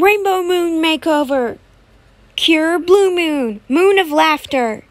Rainbow Moon Makeover. Cure Blue Moon, Moon of Laughter.